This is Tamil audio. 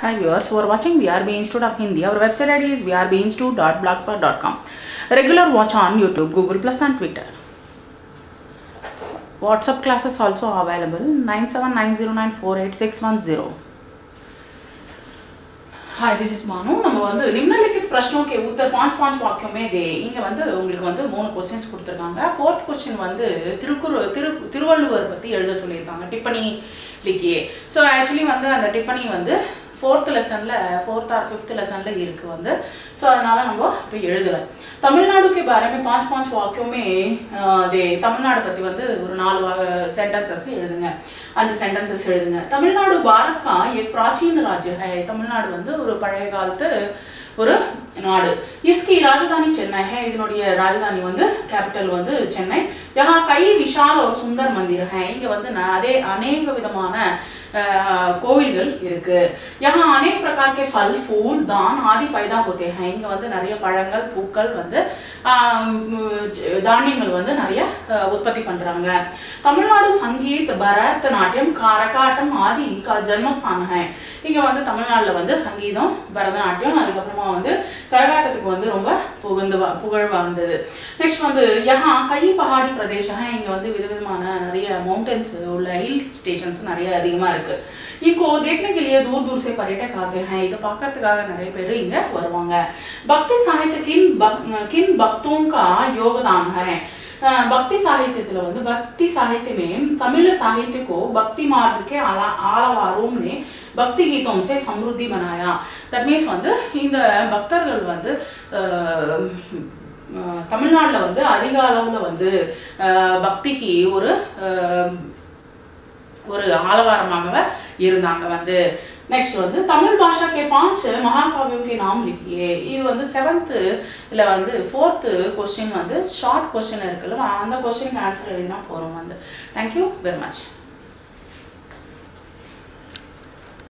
Hi viewers, for watching VRB Institute of Hindi. Our website ID is vrbinstitute.blogspot.com. Regular watch on YouTube, Google Plus and Twitter. WhatsApp classes also available 9790948610. Hi this is Manu நம்ம வந்து நிம்னலிக்கித் பிரஷ்னோக்கு உத்தர் பாஞ்ச் பாஞ்ச் வாக்கியமே தே இங்கே வந்து உங்களுக்கு வந்து மூணு கொஸ்டின்ஸ் கொடுத்துருக்காங்க ஃபோர்த் கொஸ்டின் வந்து திருக்குறு திரு திருவள்ளுவர் பற்றி எழுத சொல்லியிருக்காங்க டிப்பனி லிக்கியே ஸோ ஆக்சுவலி வந்து அந்த டிப்பனி வந்து ஃபோர்த் லெசனில் ஃபோர்த் ஆர் ஃபிஃப்த் லெசனில் இருக்குது வந்து ஸோ அதனால் நம்ம இப்போ எழுதலை தமிழ்நாடு के बारे में पांच पांच वाक्यों में दे தமிழ்நாடு பற்றி வந்து ஒரு நாலு சென்டென்சஸ் எழுதுங்க அஞ்சு சென்டென்சஸ் எழுதுங்க தமிழ்நாடு பாரத் का एक प्राचीन राज्य है தமிழ்நாடு வந்து ஒரு பழைய காலத்து ஒரு நாடு इसकी राजधानी चेन्नई है இதனுடைய ராஜதானி வந்து கேபிட்டல் வந்து சென்னை यहाँ कई विशाल और सुंदर मंदिर है இங்க வந்து ந- அதே अनेक விதமான அஹ், கோவில்கள் இருக்கு यहाँ अनेक प्रकार के फल फूल दान आदि पैदा होते हैं இங்க வந்து நிறைய பழங்கள் பூக்கள் வந்து ஆம், ஜ- தானியங்கள் வந்து நிறைய அஹ், உற்பத்தி பண்றாங்க தமிழ்நாடு சங்கீத் பரத் நாட்டியம் கரகாட்டம் ஆதி கா ஜென்மஸ்தானம் है இங்க வந்து தமிழ்நாட்டுல வந்து சங்கீதம் பரதநாட்டியம் அதுக்கப்புறமா வந்து கரகாட்டத்துக்கு வந்து ரொம்ப புகழ்ந்து வா- புகழ் வாழ்ந்தது நெக்ஸ்ட் வந்து யஹா கை பஹாடி பிரதேசம் இங்க வந்து விதவிதமான माउंटेन्स உள்ள ஹில் ஸ்டேஷன்ஸ் நிறைய அதிகமாக இருக்குது இப்போ தேக்னகிரியே தூர் தூர் சே பர்யட்டக ஆதே இதை பார்க்கறதுக்காக நிறைய பேர் இங்கே வருவாங்க. பக்தி சாகித்யத்தின் கின் பக்தோம் கா யோகதான் ஹை பக்தி சாகித்யத்தில் வந்து பக்தி சாகித்யமே தமிழ் சாகித்யக்கோ பக்தி மார்க்கே ஆளா ஆளவாரோம்னு பக்தி கீதம்ஸே சம்ருத்தி பனாயா தட் மீன்ஸ் வந்து இந்த பக்தர்கள் வந்து தமிழ்நாட்டில் வந்து அதிக அளவில் வந்து பக்திக்கு ஒரு ஒரு ஆலவாரமாக இருந்தாங்க வந்து. நெக்ஸ்ட் வந்து தமிழ் பாஷா கே பாஞ்ச் மகாகாவியம் கே நாம் லிக்கியே இது வந்து செவன்த்து இல்லை வந்து ஃபோர்த்து கொஸ்டின் வந்து ஷார்ட் கொஸ்டின் இருக்குல்ல அந்த கொஸ்டினுக்கு ஆன்சர் எழுதினா போகிறோம் வந்து. Thank you very much